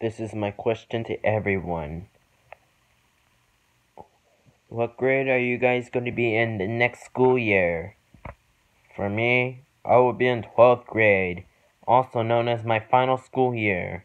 This is my question to everyone. What grade are you guys going to be in the next school year? For me, I will be in 12th grade, also known as my final school year.